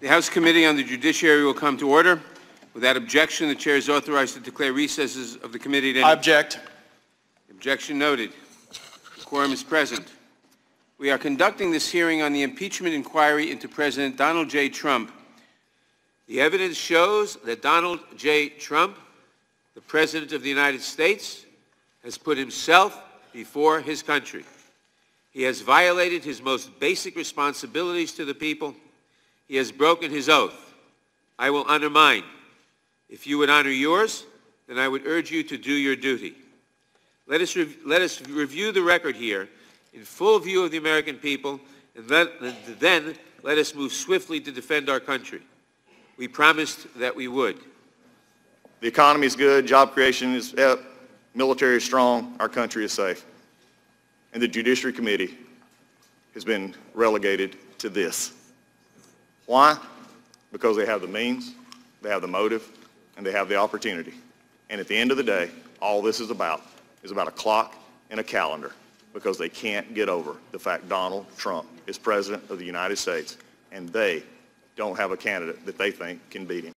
The House Committee on the Judiciary will come to order. Without objection, the Chair is authorized to declare recesses of the committee I object. Objection noted. The quorum is present. We are conducting this hearing on the impeachment inquiry into President Donald J. Trump. The evidence shows that Donald J. Trump, the President of the United States, has put himself before his country. He has violated his most basic responsibilities to the people. He has broken his oath. I will honor mine. If you would honor yours, then I would urge you to do your duty. Let us, let us review the record here in full view of the American people, and let, and then let us move swiftly to defend our country. We promised that we would. The economy is good, job creation is up, military is strong, our country is safe. And the Judiciary Committee has been relegated to this. Why? Because they have the means, they have the motive, and they have the opportunity. And at the end of the day, all this is about is about a clock and a calendar because they can't get over the fact Donald Trump is President of the United States and they don't have a candidate that they think can beat him.